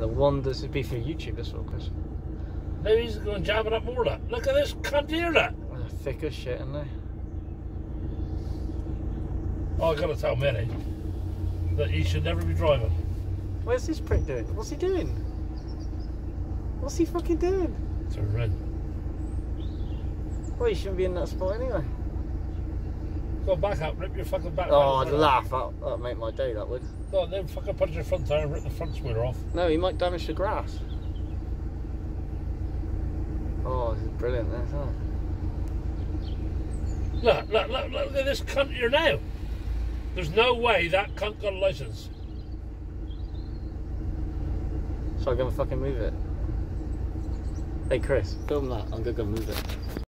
The wonders would be for YouTube, this sort of question. Now he's going jamming up more of that. Look at this cunt here, that. They're thick as shit, aren't they? Oh, I gotta tell Minnie that he should never be driving. Where's this prick doing? What's he doing? What's he fucking doing? It's a red. Well, he shouldn't be in that spot anyway. Go back up, rip your fucking back. Oh, I'd laugh. That, that'd make my day, that would. No, then fucking punch your front tire and rip the front spoiler off. No, he might damage the grass. Oh, this is brilliant, this, isn't it? Look, look, look, look at this cunt here now. There's no way that cunt got a license. So I'm gonna fucking move it. Hey Chris, film that. I'm gonna go move it.